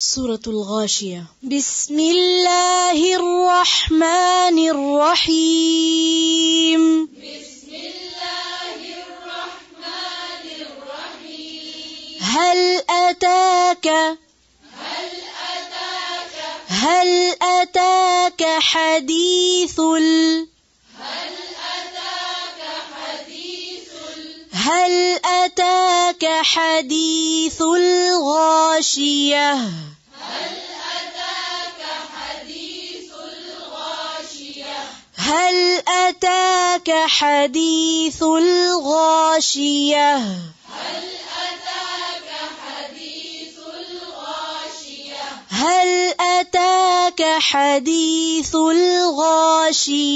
سورة الغاشية. بسم الله الرحمن الرحيم. بسم الله الرحمن الرحيم هل أتاك هل أتاك؟ هل أتاك حديث ال هل أتاك حديث الغاشية؟ هل أتاك حديث الغاشية؟ هل أتاك حديث الغاشية؟ هل أتاك حديث الغاشية هل أتاك حديث الغاشية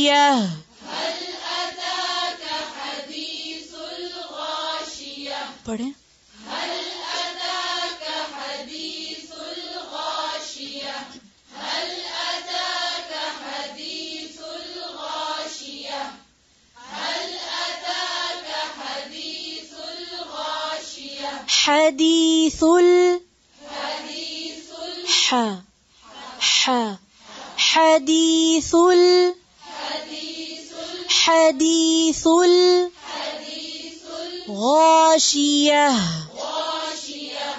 الغاشية؟ حديث ال حديث ال- ح ح حديث ال حديث ال- غاشية.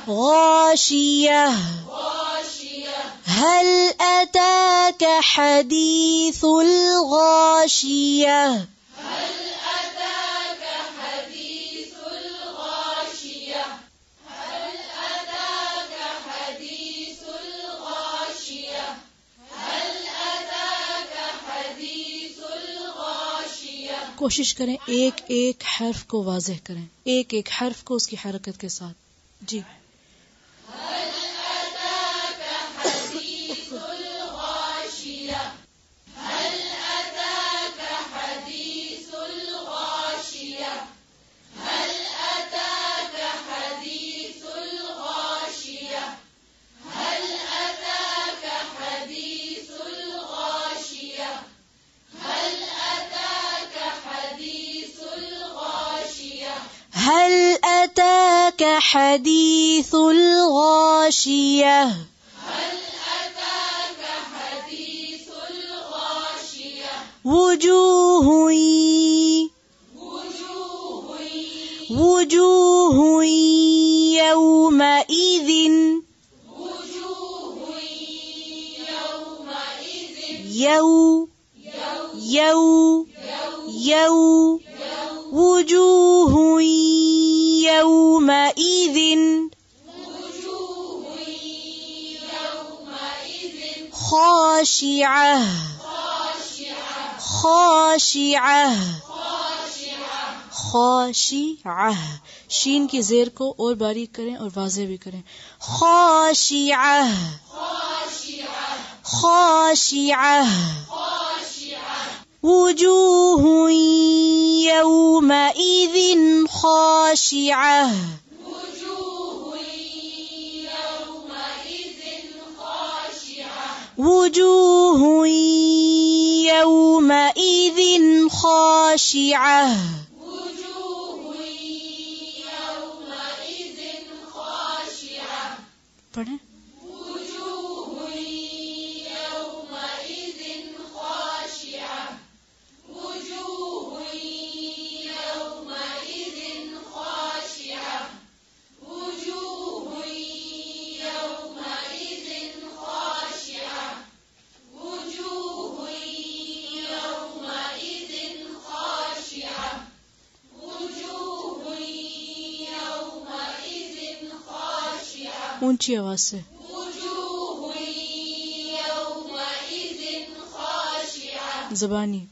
غاشية. هل أتاك حديث الغاشية؟ کوشش کریں ایک ایک حرف کو واضح کریں ایک ایک حرف کو اس کی حرکت کے ساتھ۔ جی۔ هل أتاك حديث الغاشية؟ هل أتاك حديث الغاشية وجوه وجوه وجوه يومئذ وجوه يومئذ يو يوم يو يو وجوه يومئذ وجوه يومئذ. خاشعة. خاشعة. خاشعة. شین کی زیر کو اور باریک کریں اور واضح بھی کریں. خاشعة خوشیاہ وجوه يومئذ خاشعة. وجوه يومئذ خاشعة. خاشعة. اونچی آواز سے۔ زبانی۔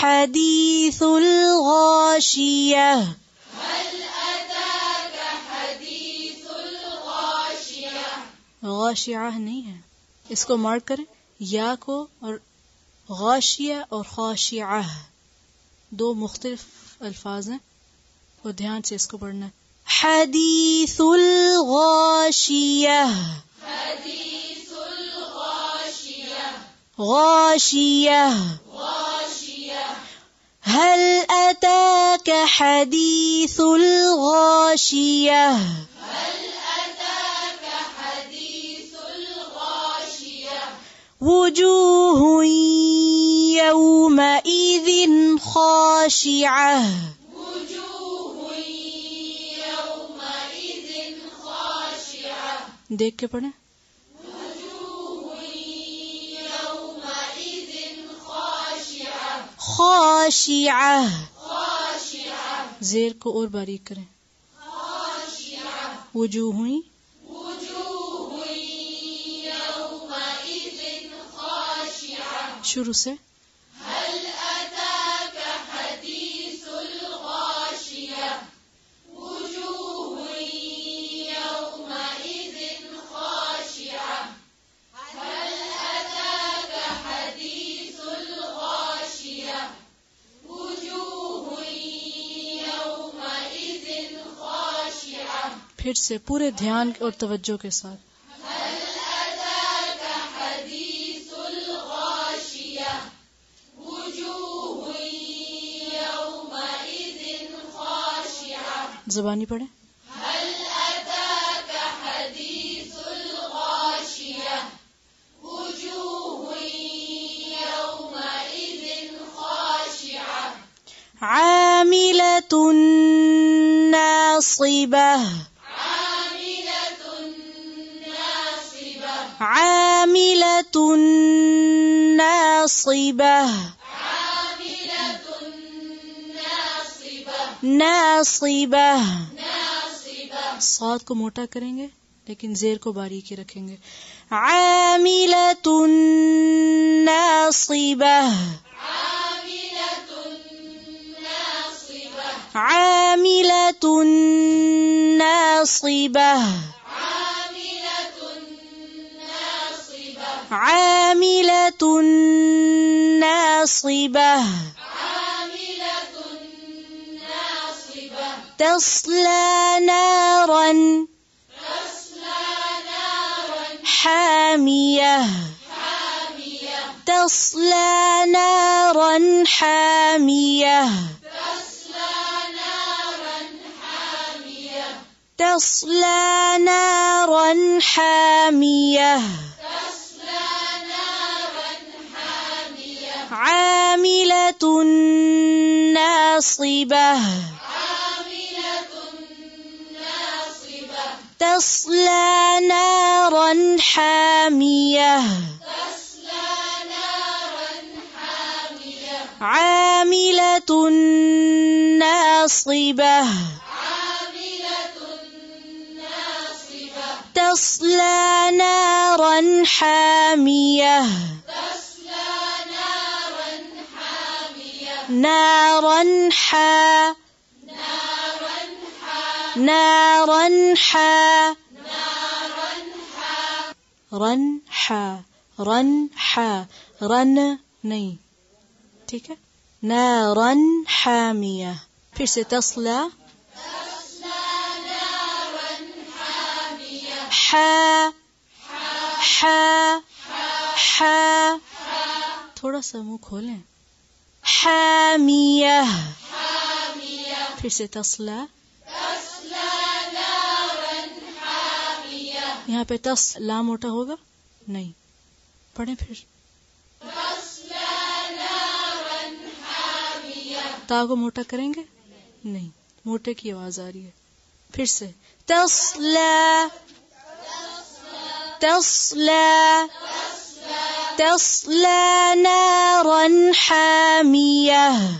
حديث الغاشية. هل أتاك حديث الغاشية خاشعہ نہیں ہے. اس کو مارک کریں. یا کو اور غاشیہ اور خاشعہ دو مختلف الفاظ ہیں. اور دھیان سے اس کو پڑھنا ہے. حدیث الغاشیہ حدیث الغاشیہ. غاشیہ. هل أتاك حديث الغاشية؟ هل أتاك حديث الغاشية وجوه يومئذ خاشعة. وجوه يومئذ خاشعة. دیکھ کے پڑھیں خاشعہ۔ زیر کو اور باریک کریں۔ وجوہ ہوئی۔ شروع سے۔ پھر سے پورے دھیان اور توجہ کے ساتھ۔ زبانی پڑھیں۔ ناصبہ سعود کو موٹا کریں گے لیکن زیر کو باریکی رکھیں گے۔ عاملت ناصبہ عاملت ناصبہ عاملت ناصبہ تصلى نارا. تصلى نارا حامية. حامية تصلى نارا حامية. تصلى نارا حامية تصلى نارا حامية تصلى نارا حامية. عاملة ناصبة. تصلى نارا حامية. تصلى نارا حامية عاملة ناصبة. عاملة ناصبة تصلى نارا حامية. تصلى نارا حامية نارا حا نارا حامية. نارا حا نارا حامية रन हा रन हा रन नहीं ठीक है नारन हामिया फिर से तसला تصلى نارا حامية हा हा हा थोड़ा सा मुंह खोलें हामिया حامية फिर से तसला یہاں پہ تس لا موٹا ہوگا؟ نہیں۔ پڑھیں پھر۔ تا کو موٹا کریں گے؟ نہیں۔ موٹے کی آواز آ رہی ہے۔ پھر سے۔ تسلا تسلا تسلا نارا حامیہ۔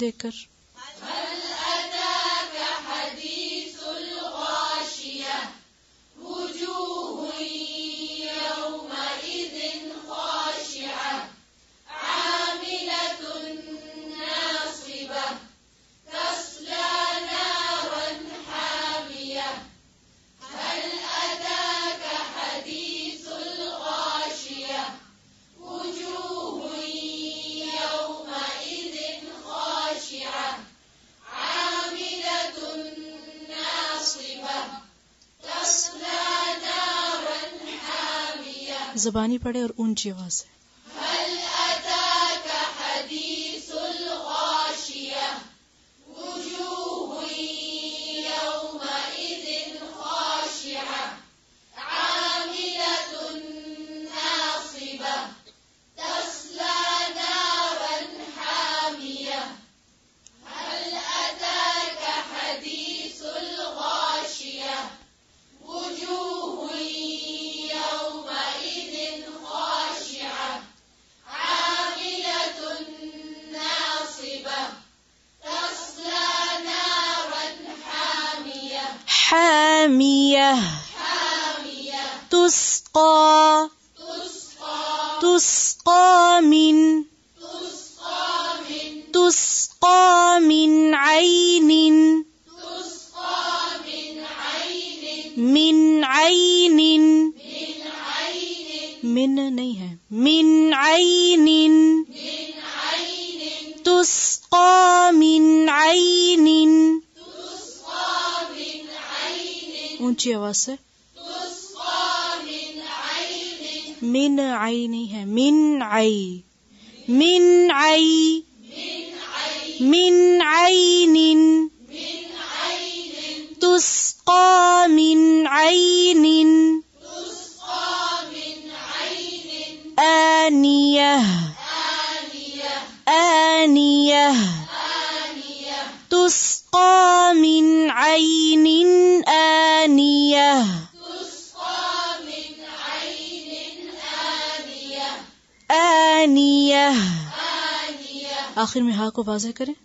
دیکھ کر۔ زبانی پڑھے اور اونچی آواز سے۔ मुआवजा करें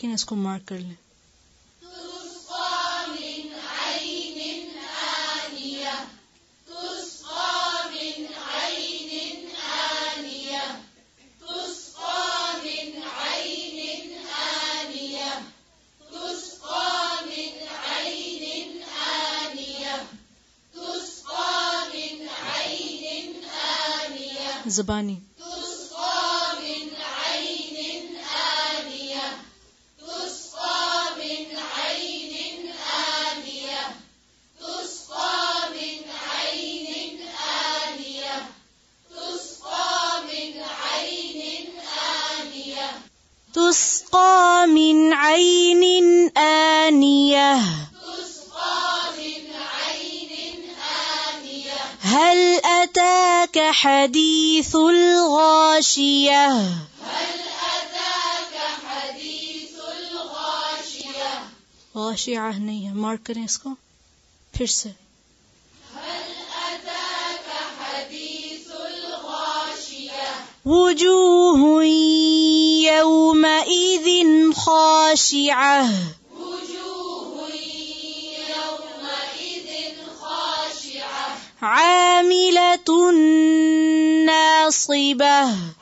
مارکن ہے اس کو مارک کر لیں۔ زبانی۔ शाह नहीं है मार्क करें इसको फिर से وجوه يومئذ خاشعة وجوه يومئذ خاشعة. عاملة ناصبة.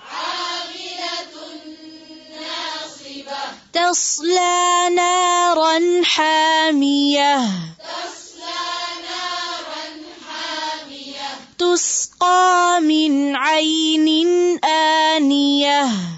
تصلى نارا حامية. تصلى نارا حامية. تسقى من عين آنية.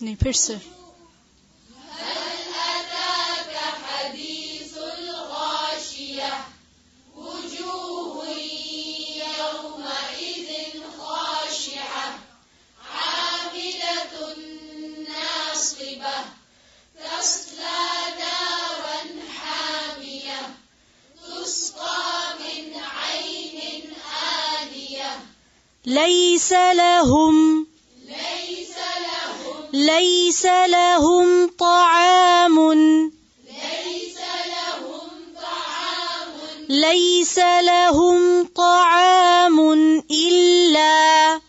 Nei perse. ليس لهم ليس لهم طعام. ليس لهم طعام ليس لهم طعام إلا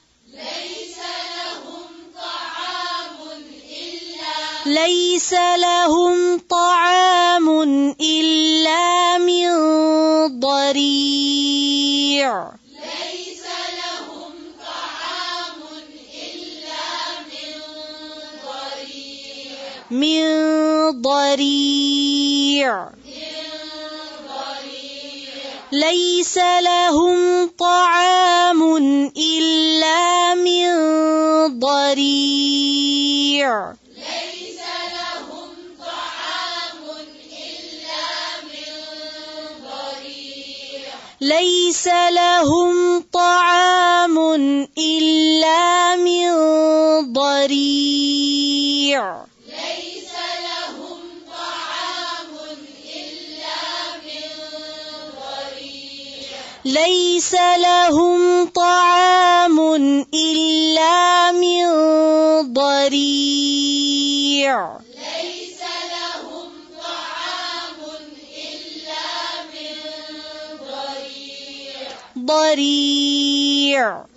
ليس لهم طعام إلا. ليس لهم طعام إلا من ضريع. من ضريع. ليس لهم طعام إلا من ضريع. ليس لهم طعام إلا من ضريع. ليس لهم طعام إلا من ضريع ليس لهم طعام إلا من ضريع. ليس لهم طعام إلا من ضريع. ضريع.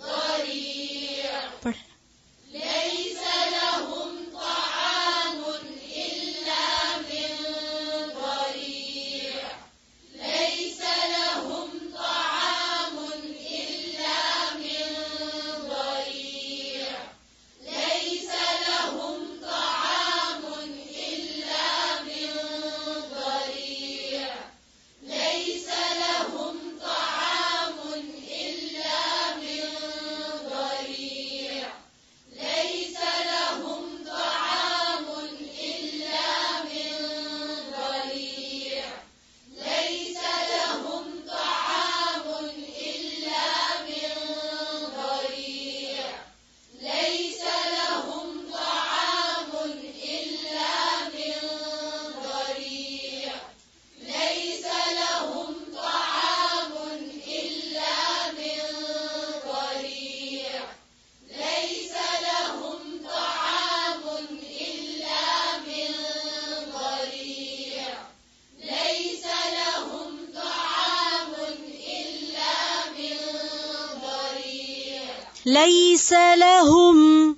ليس لهم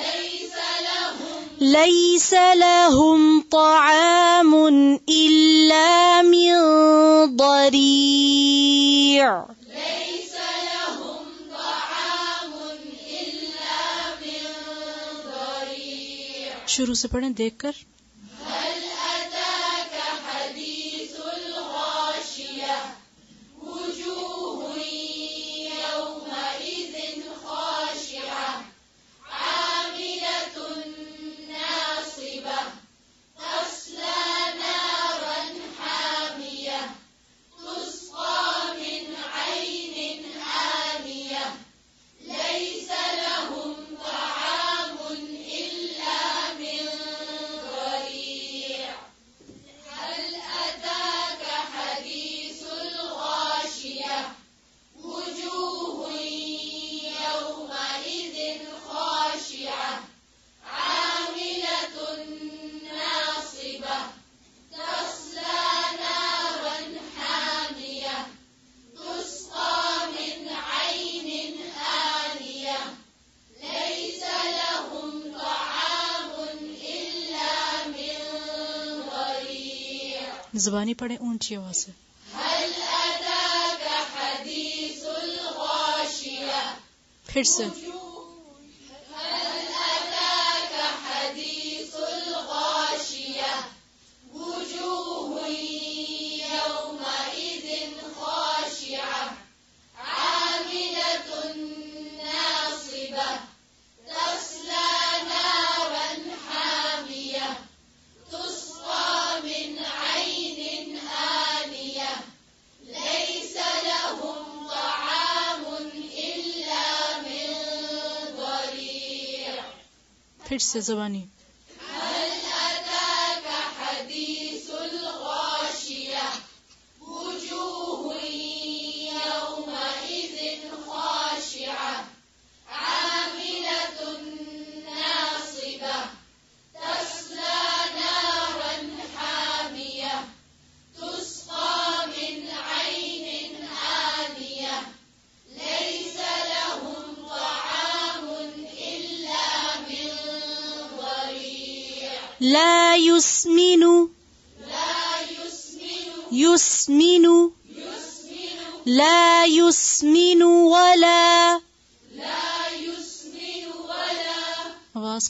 ليس لهم ليس لهم طعام إلا من ضريع ليس لهم طعام إلا من ضريع शुरू से पढ़ें देखकर زبانی پڑھیں اونچی آواز سے پھر سے۔ زبانی۔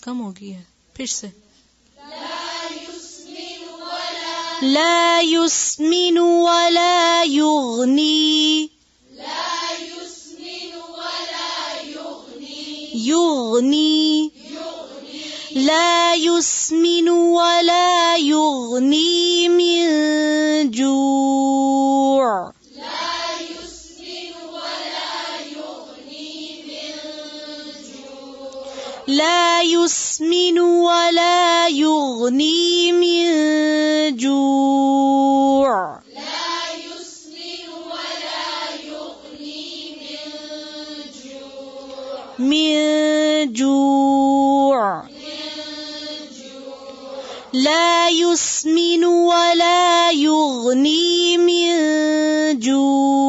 کم ہوگی ہے۔ پھر سے۔ لا يسمن ولا يغني لا يسمن ولا يغني من جوع. من جوع. لا يسمن ولا يغني من جوع.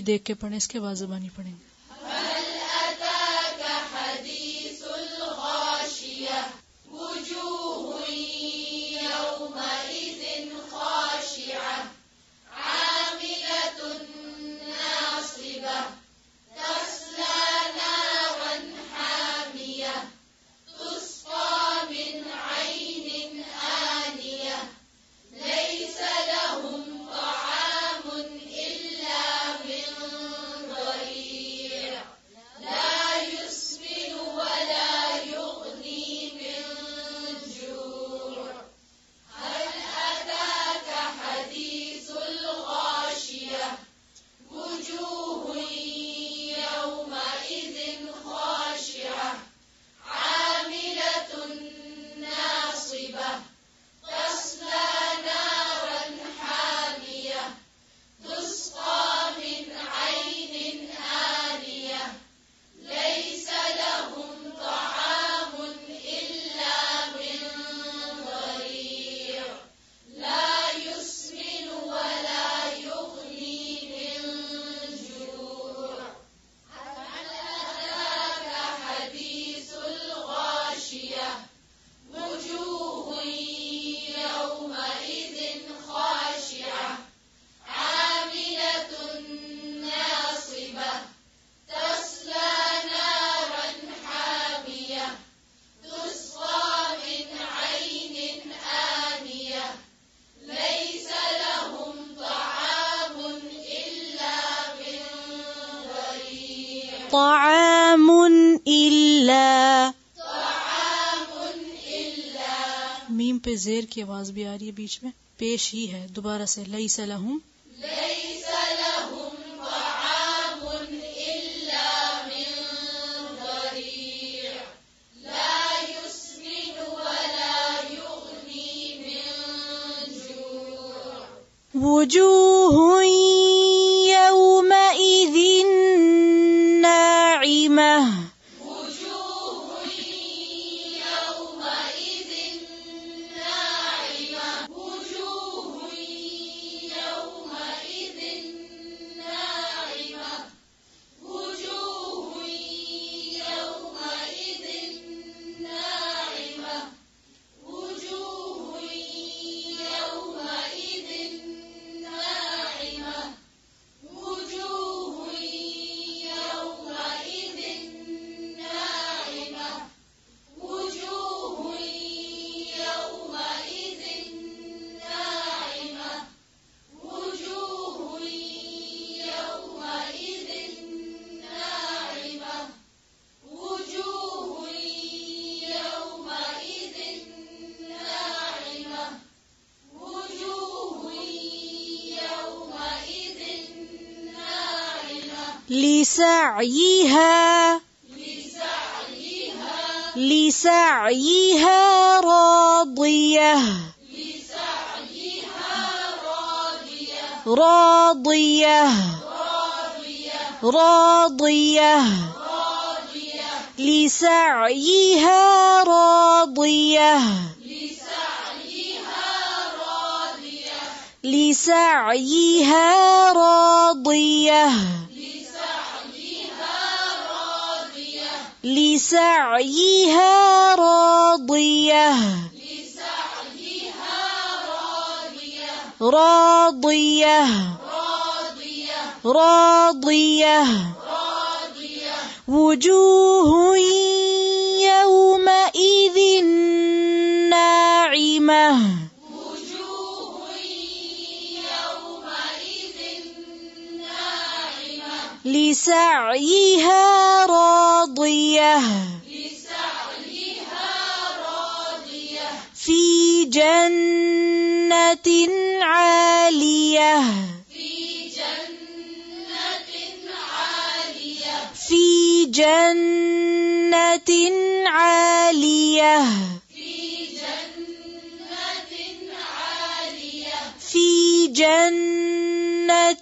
دیکھ کے پڑھیں اس کے بعد زبانی پڑھیں گے۔ زیر کی آواز بھی آ رہی ہے بیچ میں۔ پیش ہی ہے، دوبارہ سے لئی سلحم راضية. راضية. وجوه يومئذ ناعمة. لسعيها راضية. لسعيها راضية في جنة. جنة عالية. في جنة عالية. في جنة عالية. في جنة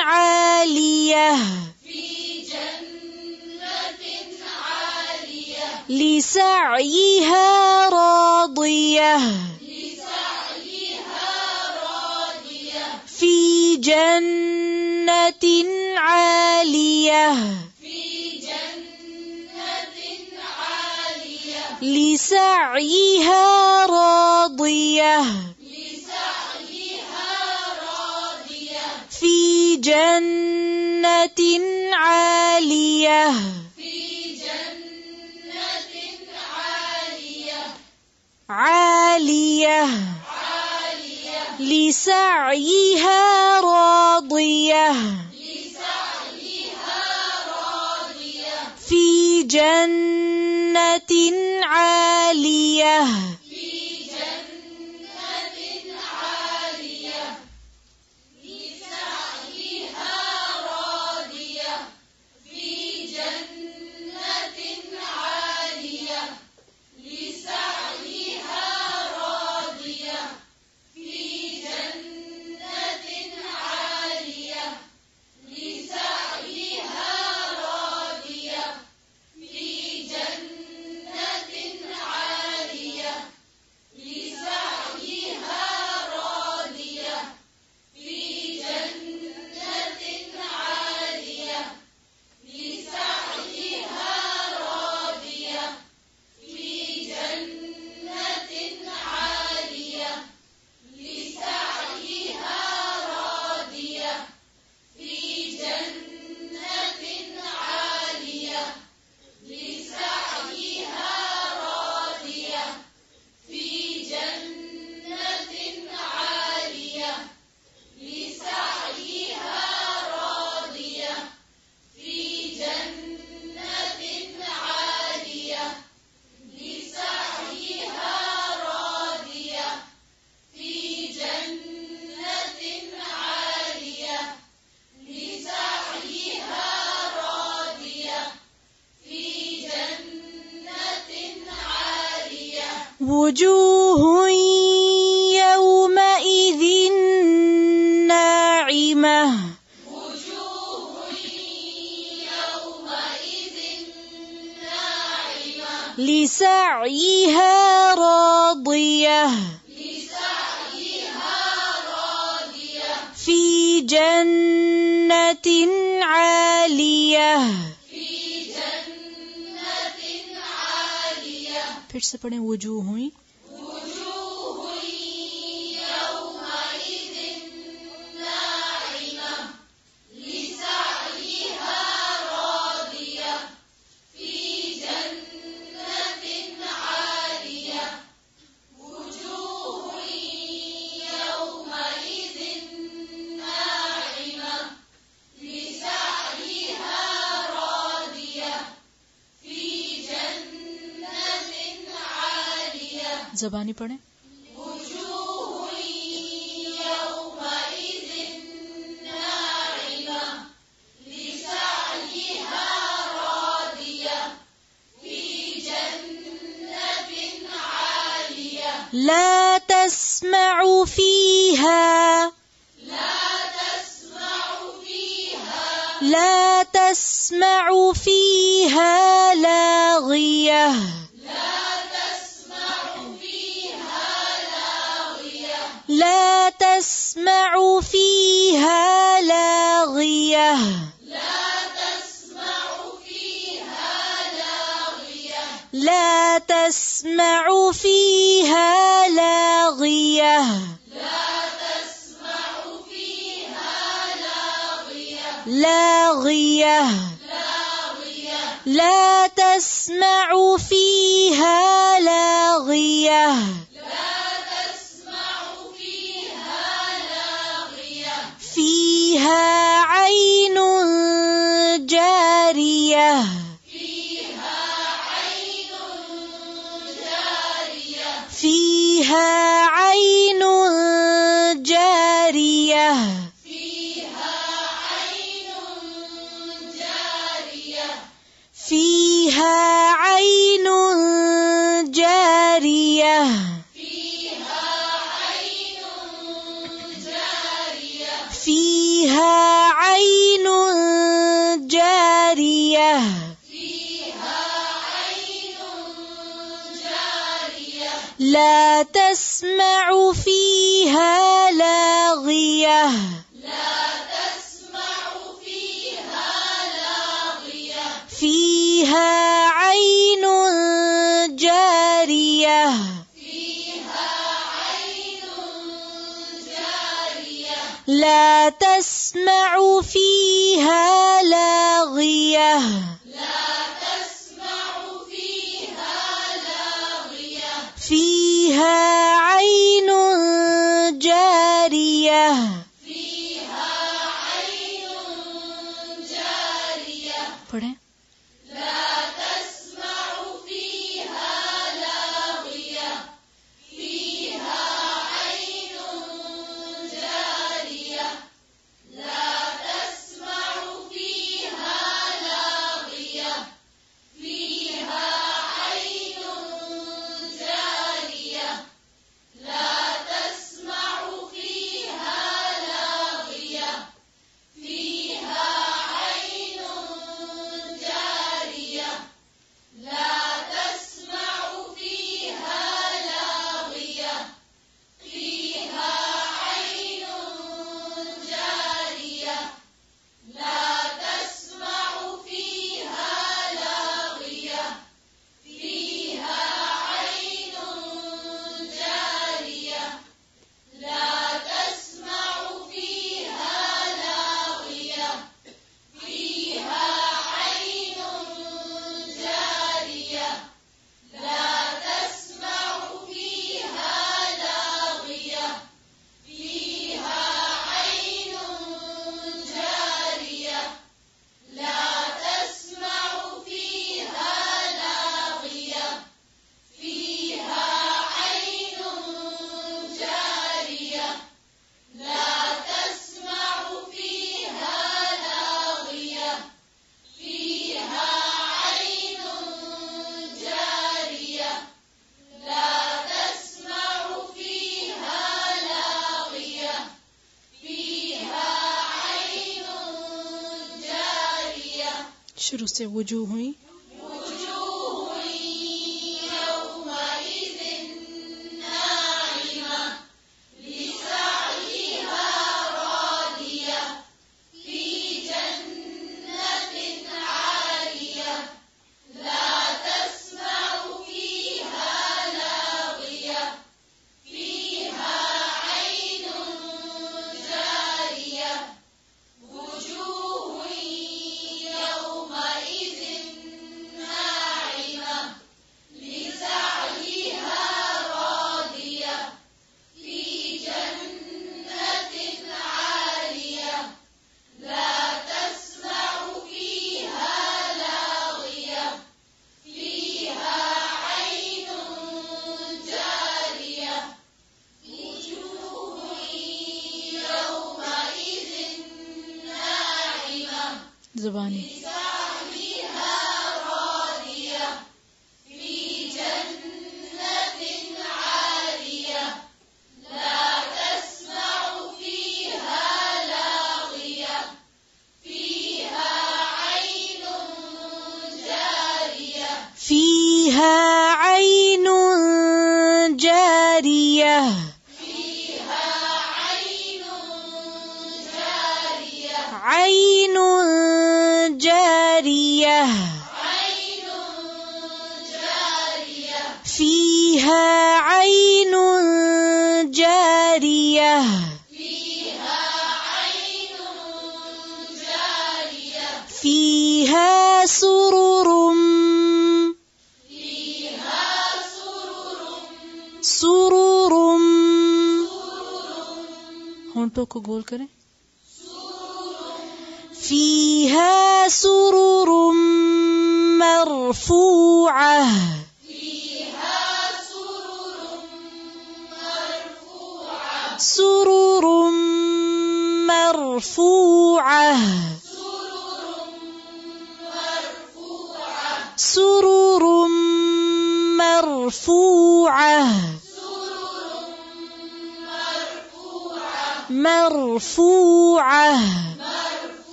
عالية. في جنة عالية. لسعيها راضية. جنة عالية. في جنة عالية لسعيها راضية. لسعيها راضية في جنة عالية في جنة عالية عالية. عالية. لسعيها راضية. لسعيها راضية في جنة عالية. وجوه يومئذ ناعمة وجوه يومئذ ناعمة لسعيها راضية لسعيها راضية في جنة عالية في جنة عالية फिर से पढ़ें वजूह हुई جنة عالية لا تسمع فيها لا تسمع فيها لا تسمع فيها لاغية. تسمع فيها لاغية. لا تسمع فيها لاغية. لا تسمع فيها لاغية. لاغية لاغية لا تسمع فيها لاغية. فيها عين جارية. فيها عين جارية. فيها عين جارية. فيها عين جارية فيها جارية فيها عين جارية لا تسمع فيها لاغية لا تسمع فيها لاغية فيها عين جارية فيها عين جارية لا تسمع فيها زبانی۔ کو گول کریں؟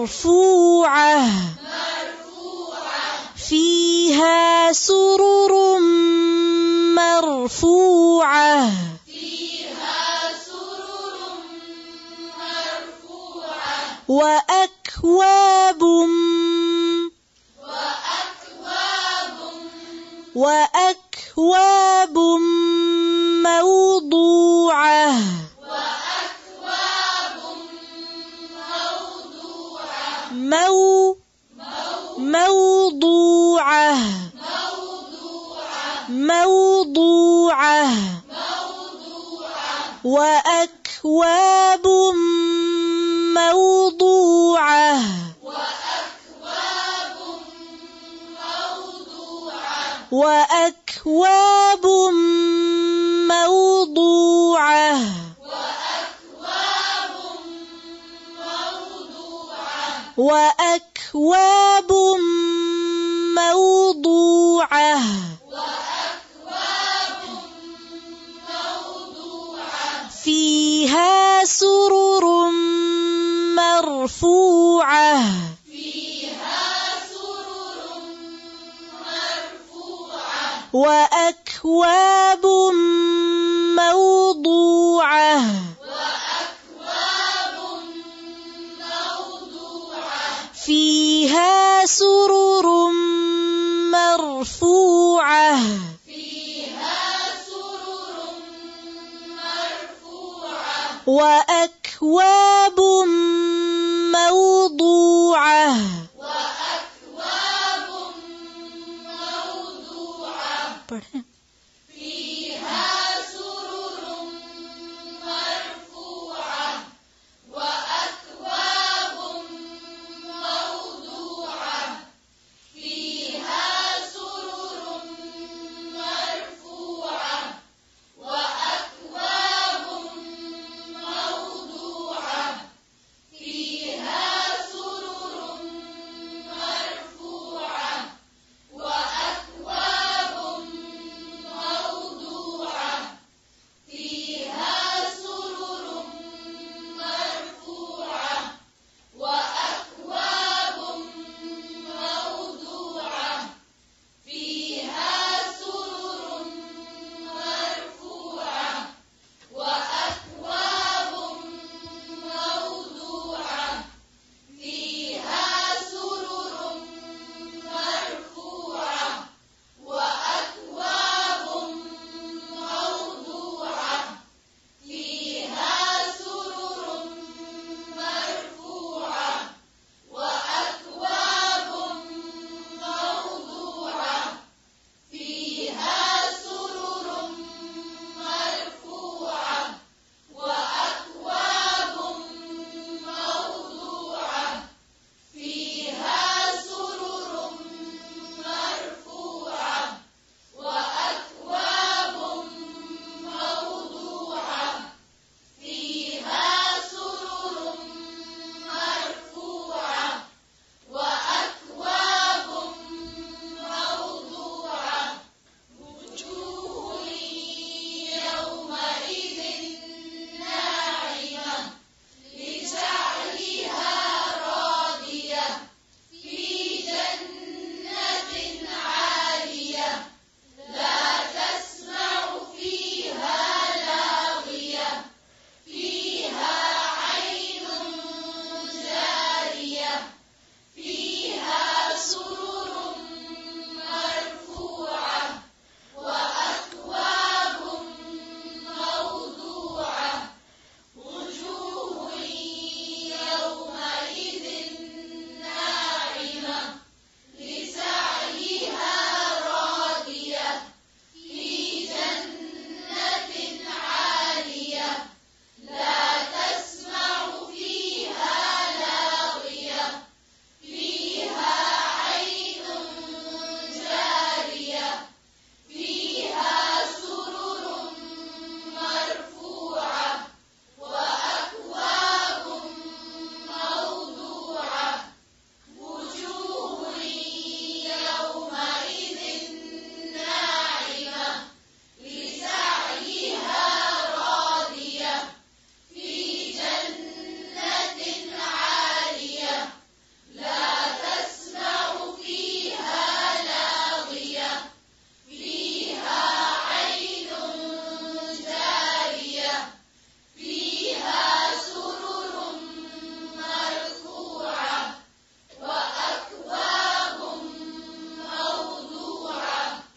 祝福。وأكواب موضوعة. وأكواب موضوعة فيها سرر مرفوعة. فيها سرر مرفوعة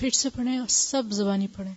پھر سے پڑھیں اور سب زبانی پڑھیں۔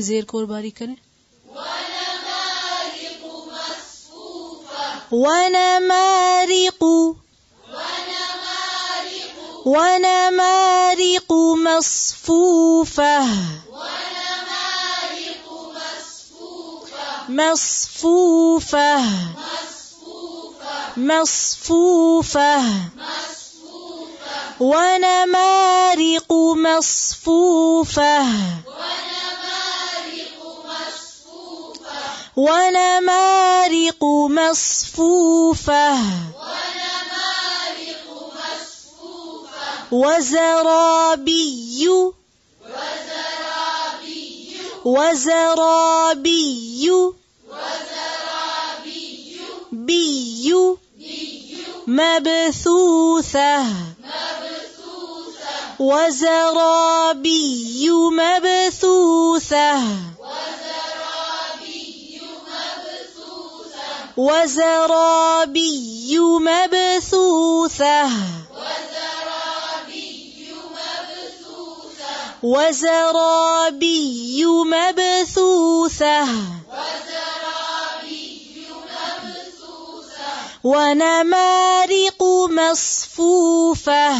کی زیر کور باری کریں؟ ونمارق مصفوفة. ونمارق مصفوفة. ونمارق مصفوفة. مصفوفة. مصفوفة. ونمارق مصفوفة. ونمارق مصفوفة. وزرابي. وزرابي. بي. مبثوثة. وزرابي. مبثوثة. وزرابي مبثوثة. وزرابي مبثوثة. ونمارق مصفوفة.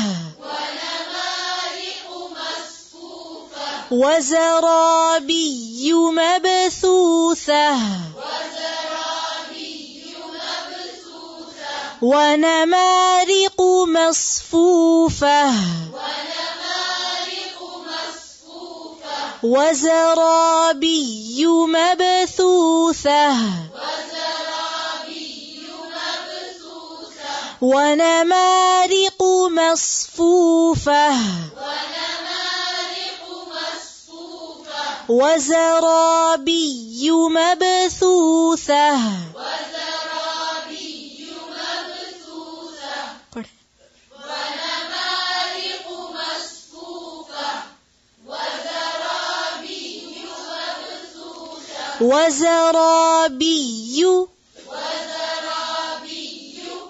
وزرابي مبثوثة. ونمارق مصفوفة. وزرابي مبثوثة. ونمارق مصفوفة. وزرابي مبثوثة. وزرابي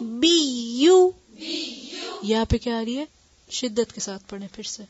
بी यहाँ पे क्या आ रही है शिद्दत के साथ पढ़े फिर से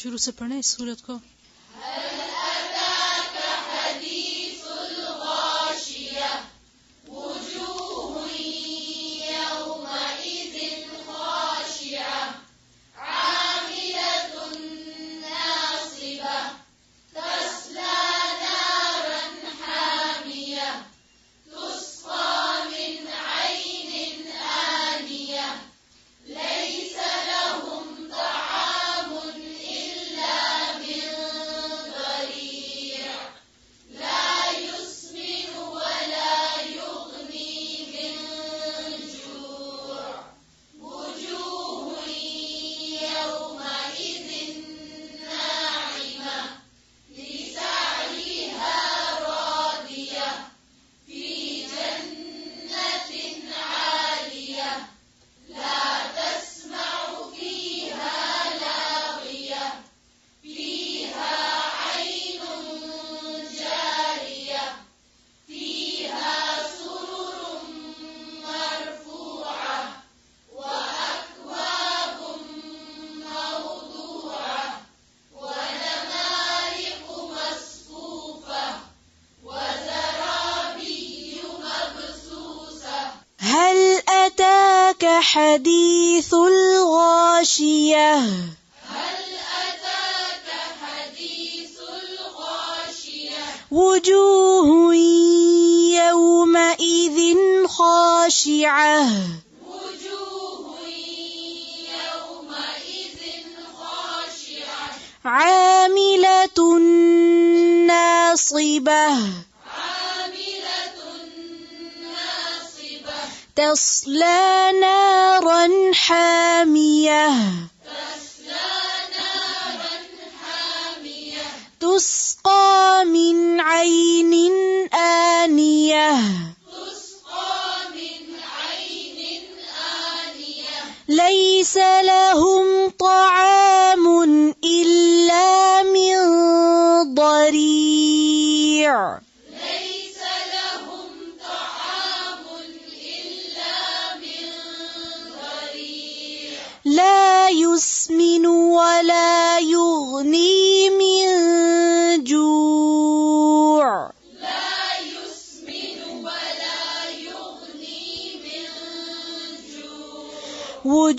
شروع سے پڑھیں اس سورت کو۔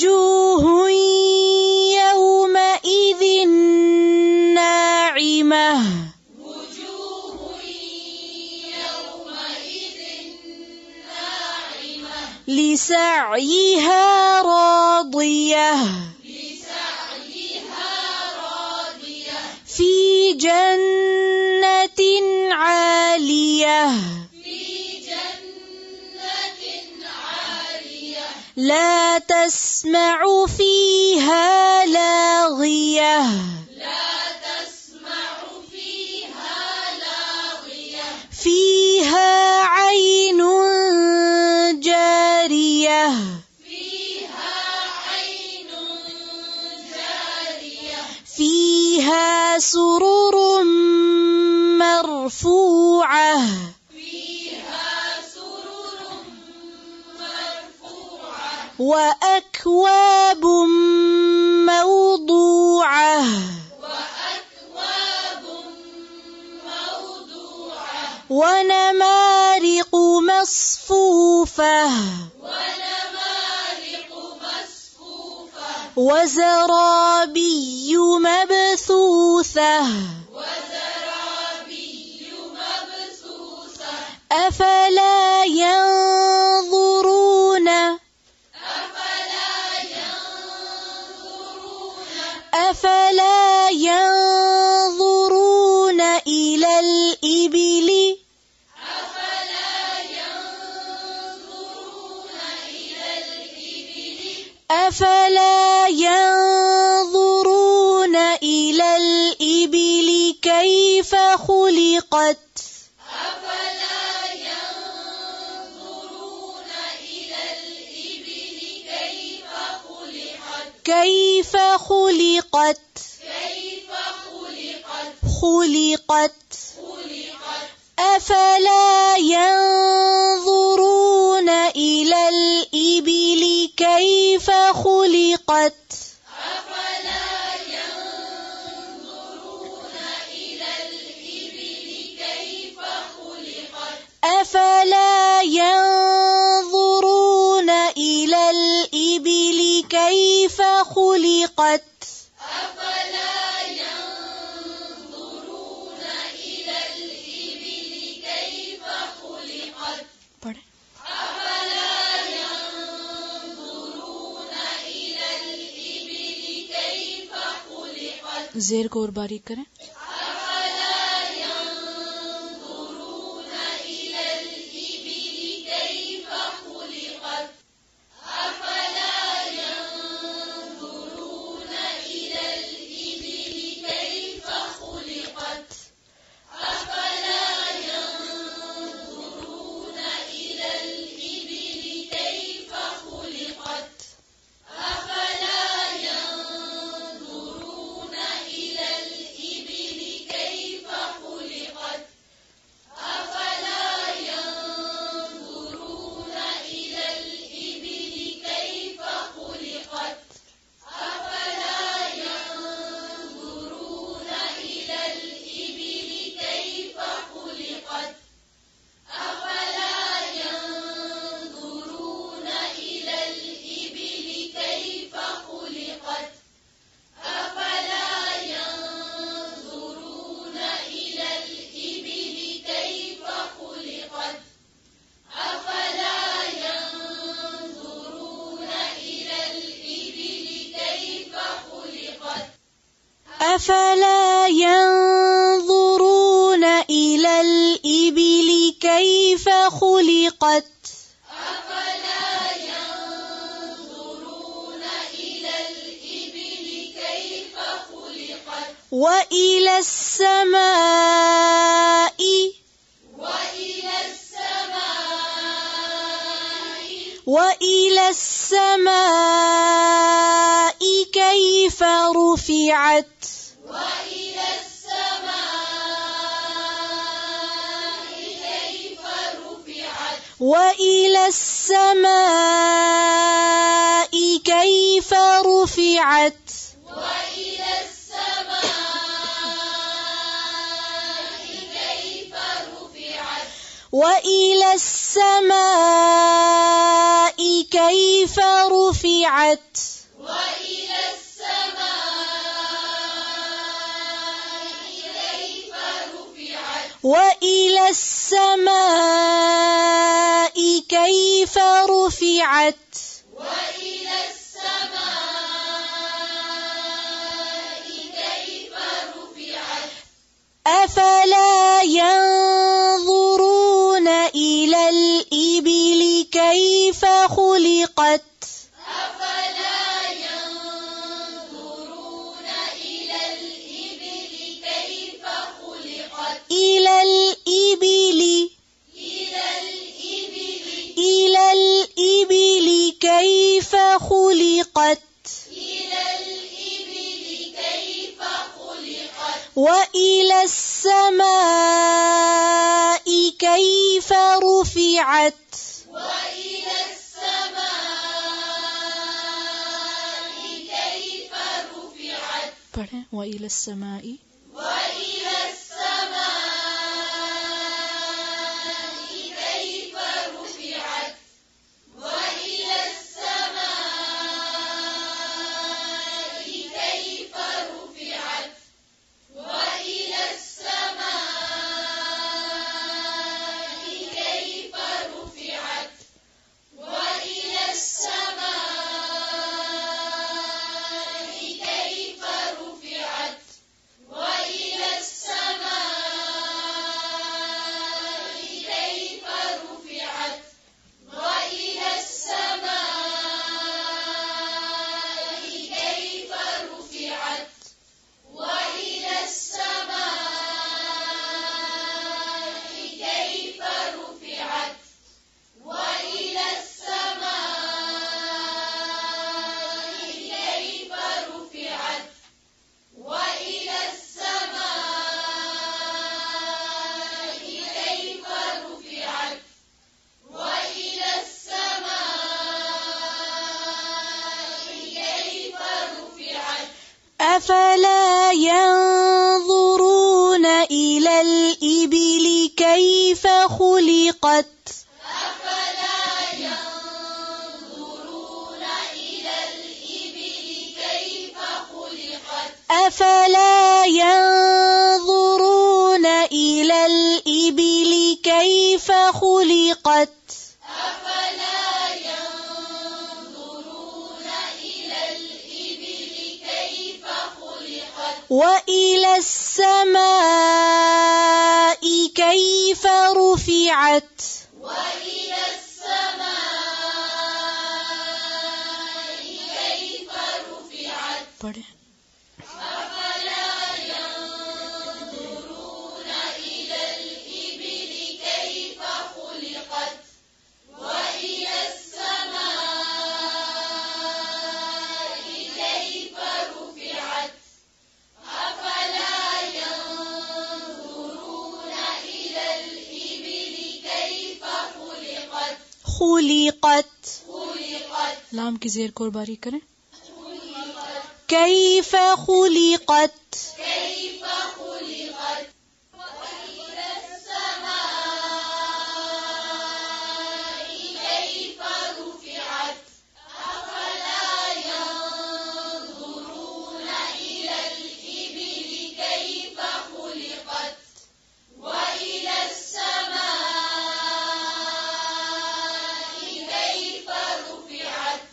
وجوه يومئذ ناعمة. وجوه يومئذ ناعمة لسعيها راضية لسعيها راضية. في جنة عالية. لا تسمع فيها لاغية. لا تسمع فيها لاغية فيها عين جارية فيها عين جارية. فيها سرر مرفوعة. وأكواب موضوعة. وأكواب موضوعة ونمارق مصفوفة. ونمارق مصفوفة وزرابي مبثوثة وزرابي مبثوثة. أفلا ينظرون خلقت. أفلا ينظرون إلى الإبل كيف خلقت كيف خلقت كيف خلقت؟ خلقت. أفلا ينظرون إلى الإبل كيف خلقت؟ أفلا ينظرون إلى الإبل كيف خلقت؟ أفلا ينظرون إلى الإبل كيف خلقت أفلا ينظرون إلى الإبل كيف خلقت زير को और كيف رفعت وإلى السماء كيف رفعت وإلى السماء كيف رفعت وإلى السماء كيف رفعت. أفلا ينظرون خلقت. أفلا ينظرون إلى الإبل كيف خلقت؟ إلى الإبل. إلى الإبل. إلى الإبل كيف خلقت؟ وإلى السماء كيف رفعت؟ پڑھیں وہ السماء. زیر کو باری کریں؟ کیف قط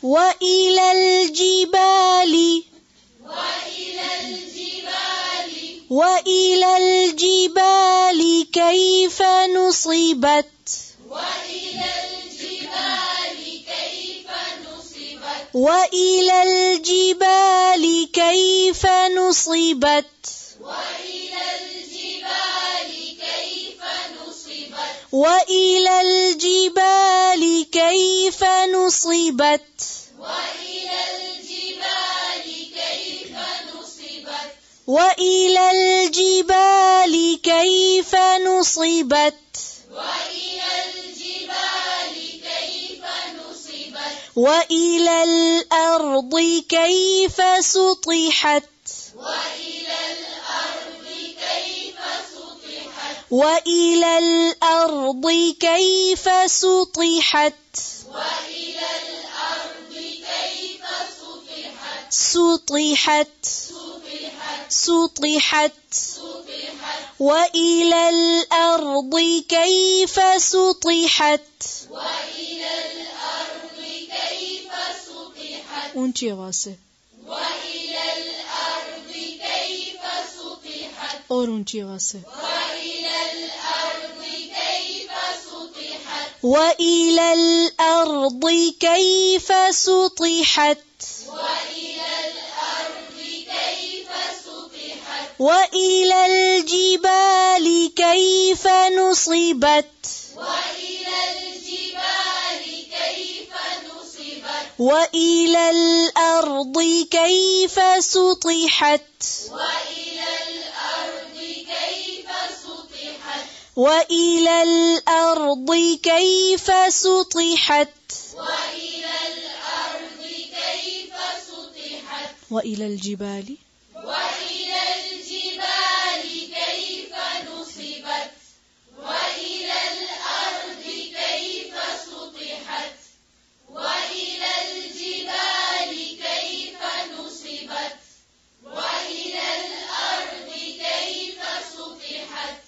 وإلى الجبال. وإلى الجبال وإلى الجبال كيف نصبت وإلى الجبال كيف نصبت وإلى الجبال كيف نصبت. وإلى الجبال كيف نصبت. وإلى الجبال كيف نصبت. وإلى الجبال كيف نصبت؟ وإلى الجبال كيف نصبت وإلى الأرض كيف سطحت؟ وإلى الأرض كيف سطحت؟ وإلى الأرض كيف سطحت وإلى الأرض سطحت سطحت وإلى الأرض كيف سطحت وإلى الأرض كيف سطحت أنت يا واسع وإلى الأرض كيف سطحت أنت يا واسع وإلى الأرض كيف وإلى الأرض كيف سطحت وإلى الأرض كيف سطحت وإلى الجبال كيف نصبت وإلى الجبال كيف نصبت وإلى الأرض كيف سطحت وإلى الأرض كيف سطحت وإلى الأرض كيف سطحت وإلى الأرض كيف سطحت وإلى الجبال وإلى الجبال كيف نصبت وإلى الأرض كيف سطحت وإلى الجبال كيف نصبت وإلى الأرض كيف سطحت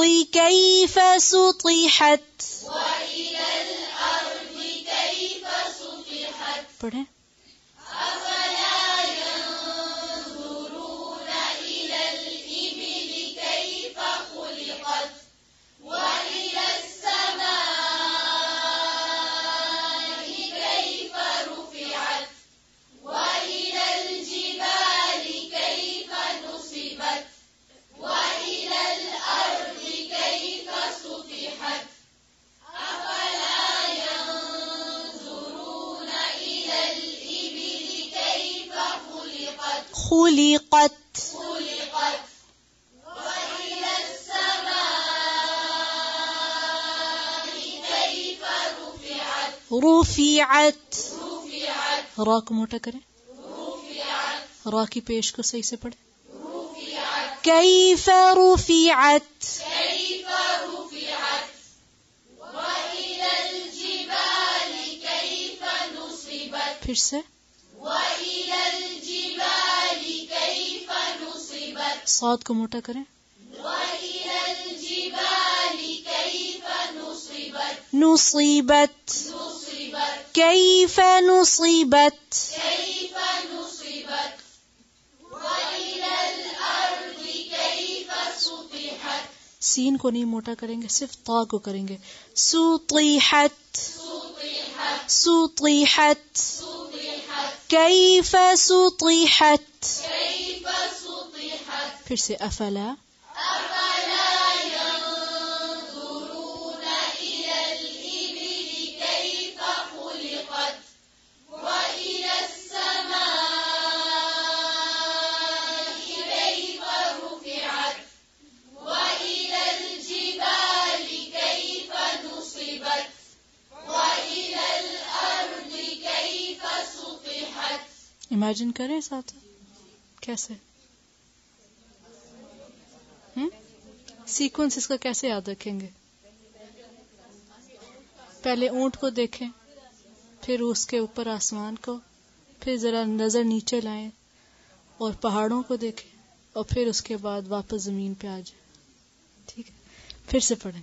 الأرض كيف سطحت؟ وإلى الأرض كيف سطحت؟ خلقت خلقت وإلى رفعت را کو موٹا کریں۔ رفعت را کی پیش کو صحیح سے پڑھیں۔ رفعت كيف رفعت پھر سے۔ سوت کو موٹا کریں۔ نصیبت كيف نصيبت كيف نصيبت وإلى سین کو نہیں موٹا کریں گے صرف تا کو کریں گے۔ سطحت سطحت سطحت كيف سطحت كيف سطحت Puis أفلا. imagine کریں ساتھ کیسے؟ sequence اس کا کیسے یاد رکھیں گے؟ پہلے اونٹ کو دیکھیں، پھر اس کے اوپر آسمان کو، پھر ذرا نظر نیچے لائیں اور پہاڑوں کو دیکھیں اور پھر اس کے بعد واپس زمین پہ آ جائیں۔ ٹھیک ہے؟ پھر سے پڑھیں۔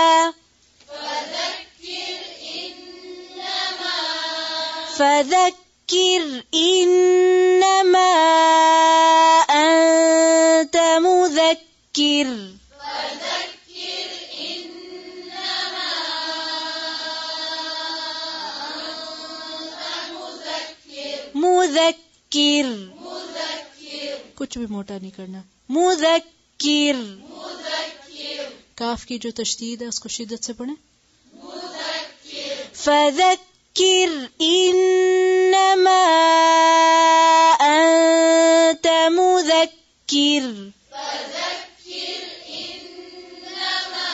فذكر إنما أنت مذكر. فذكر إنما أنت مذكر. مذكر مذكر कुछ भी मोटा नहीं करना मुजक्किर काफ की जो तशदीद है उसको शिद्दत से पढ़ें फजक فذكر إنما أنت مذكر. فذكر إنما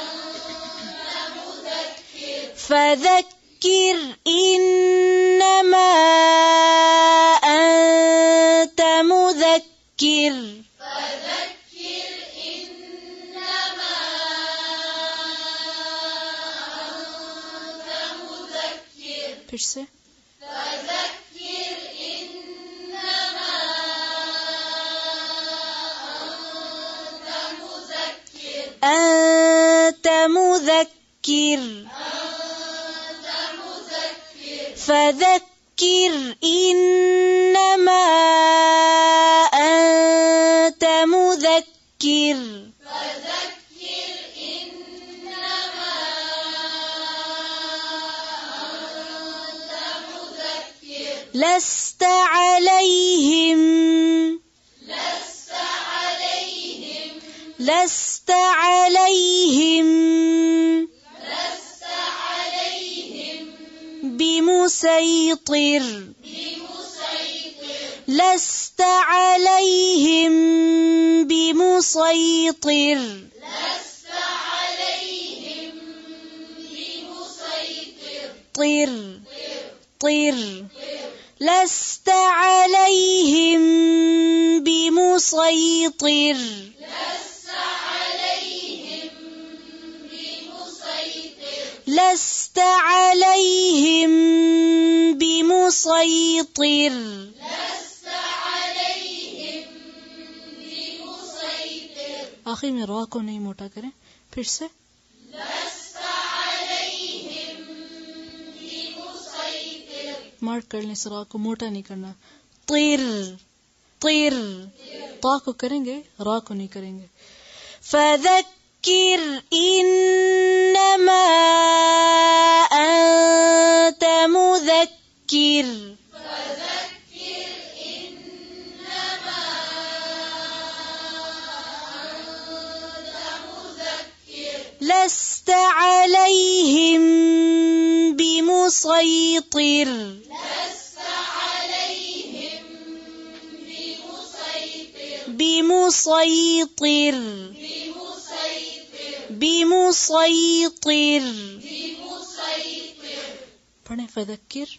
أنت مذكر. فذكر إنما perse فذكر إنما أنت مذكر أنت مذكر أنت مذكر. فذكر إن بمسيطر آخر میں را کو نہیں موٹا کریں۔ پھر سے۔ مارک کر لیں سرا کو، موٹا نہیں کرنا۔ تیر تیر تا کو کریں گے را کو نہیں کریں گے۔ فذکر انما انت مذکر لست عليهم بمسيطر. بمسيطر. بمسيطر. بمسيطر بمسيطر فذكر فذكر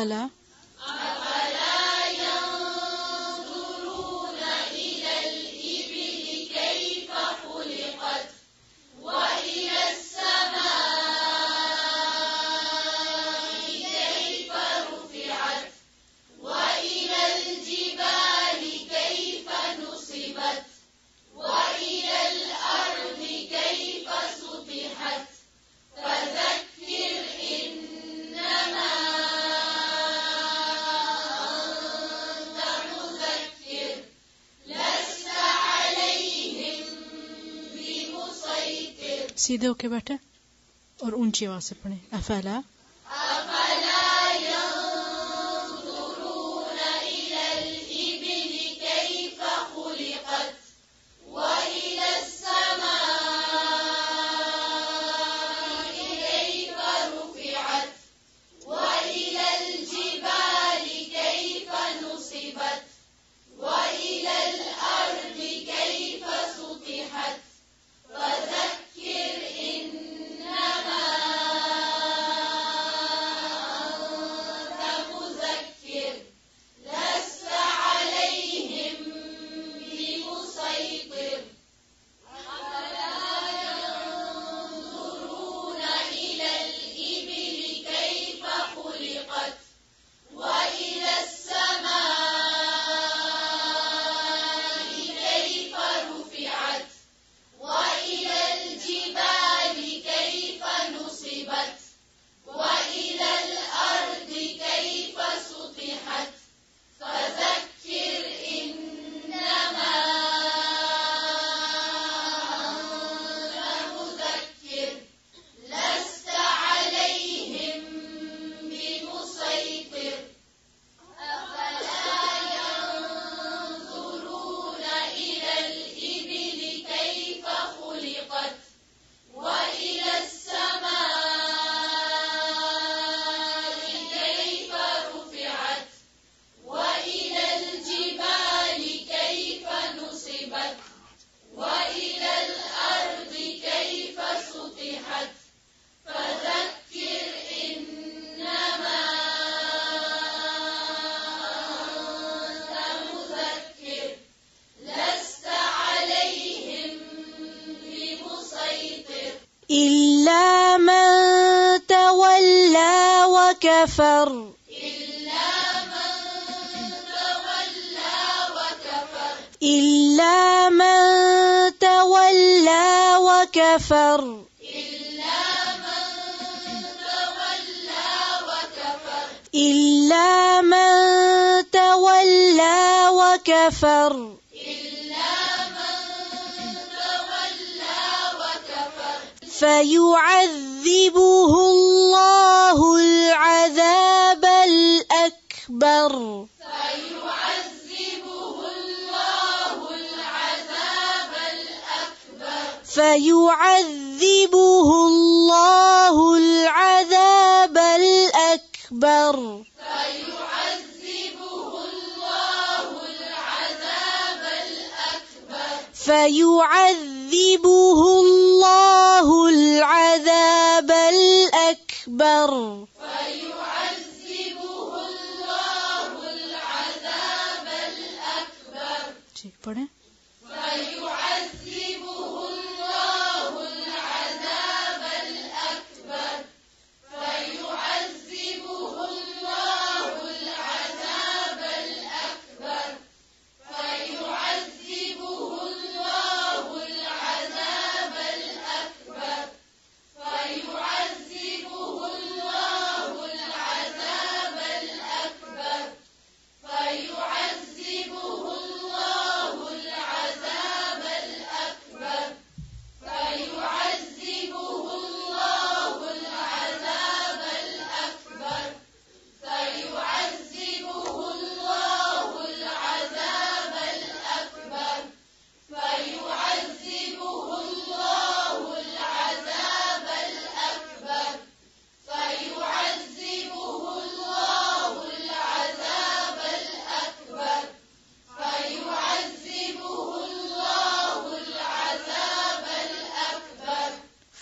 فلا سیدھے ہو کے بیٹھے اور اونچی آواز سے پڑھیں۔ افلا كفر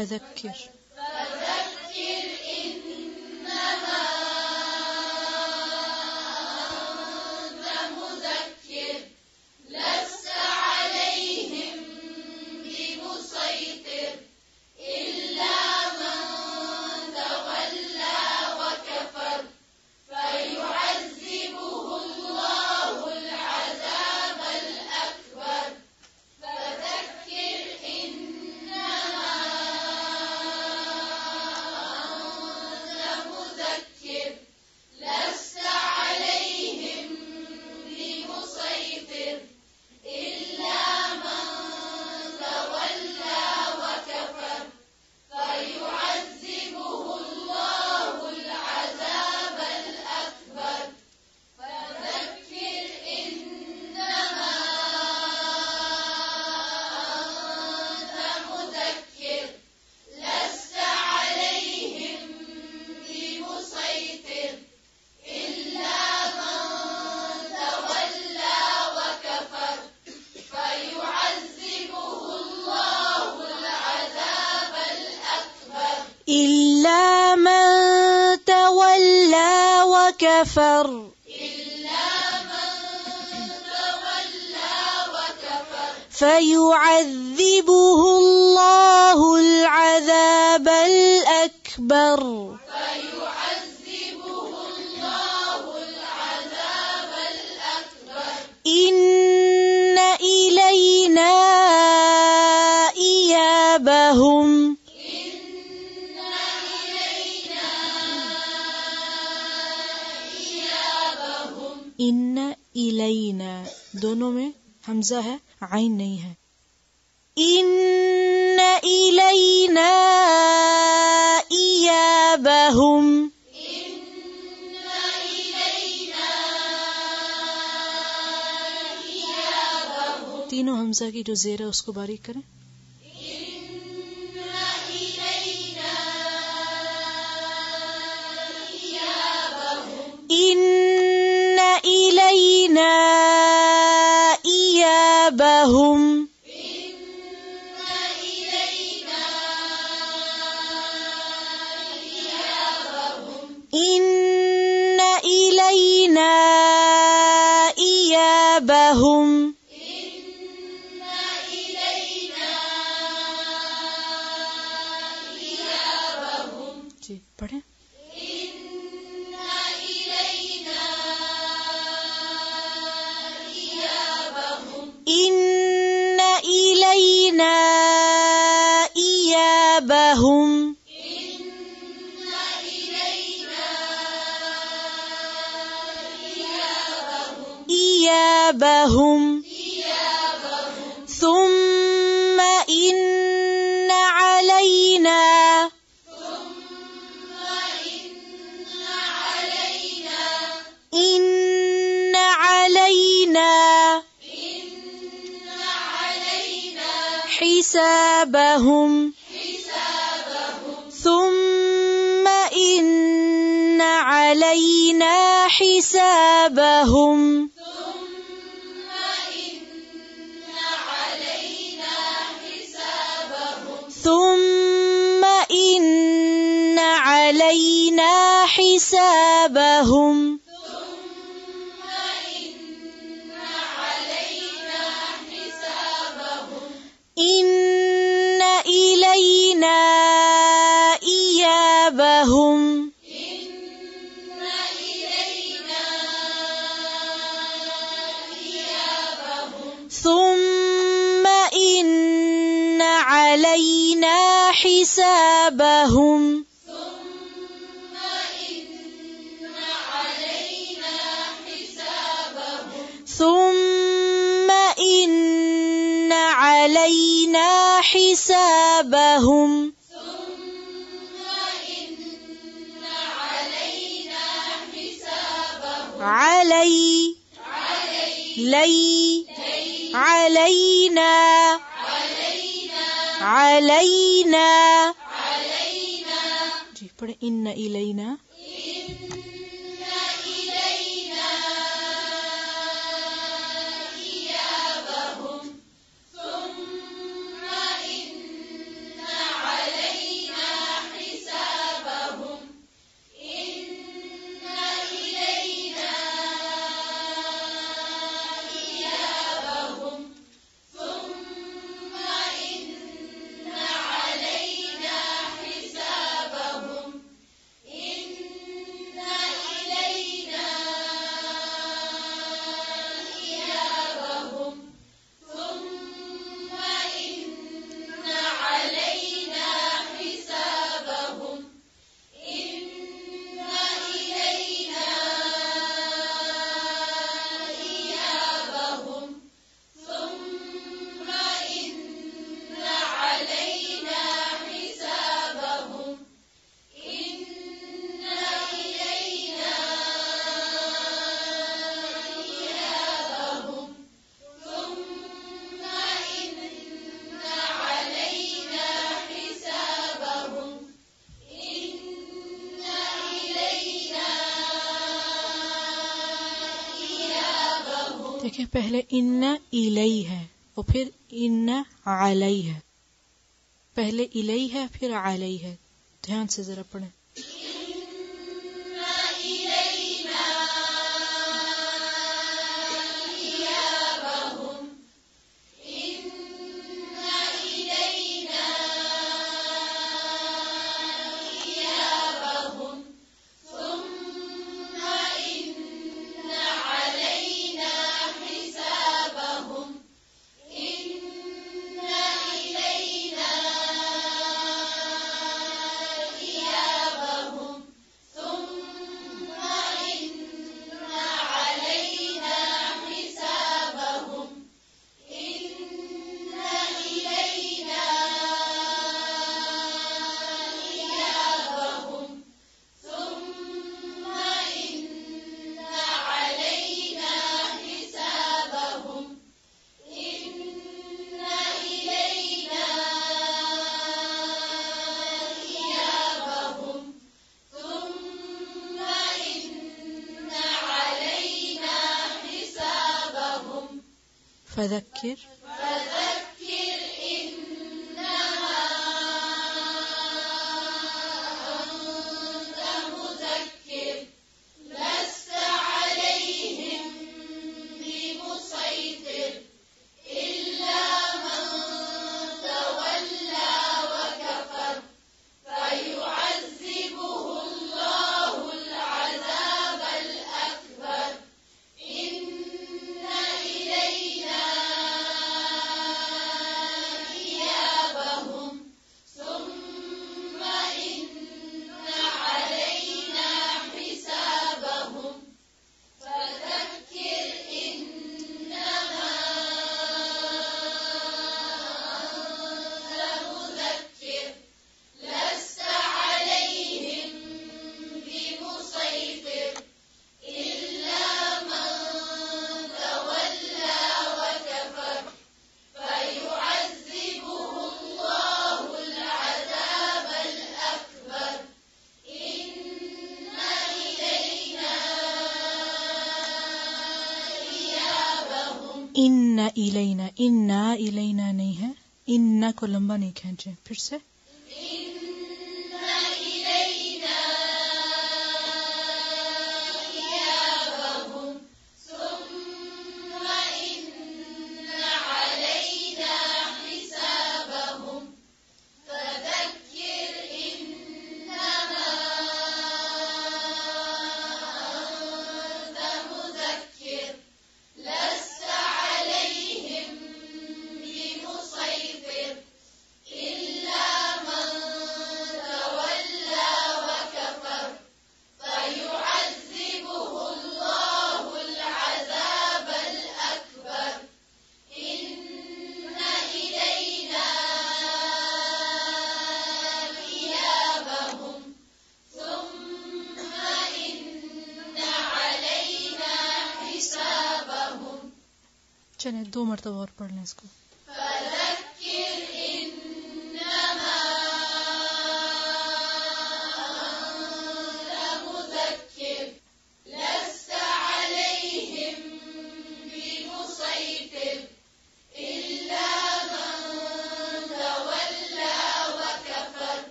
فذكر ہمزہ ہے عین نہیں ہے۔ إن إلينا إيابهم تینوں ہمزہ کی جو زیر ہے، اس کو باریک کریں۔ ان إيابهم إن إلينا إيابهم. إيابهم ثم إن علينا إن علينا إن علينا. إن علينا. حسابهم. ثم إن علينا حسابهم. حسابهم لهم. ثم إن علينا حسابهم علي. علي علينا. علينا. علينا علينا علينا إن إلينا. إن پہلے ان الئی ہے اور پھر ان علئی ہے پہلے الئی ہے پھر علئی ہے دھیان سے ذرا پڑھیں۔ zikir کو لمبا نہیں کھینچیں۔ پھر سے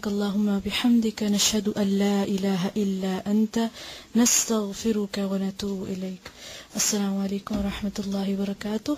سبحانك اللهم بحمدك نشهد أن لا إله إلا أنت نستغفرك ونتوب إليك. السلام عليكم ورحمة الله وبركاته.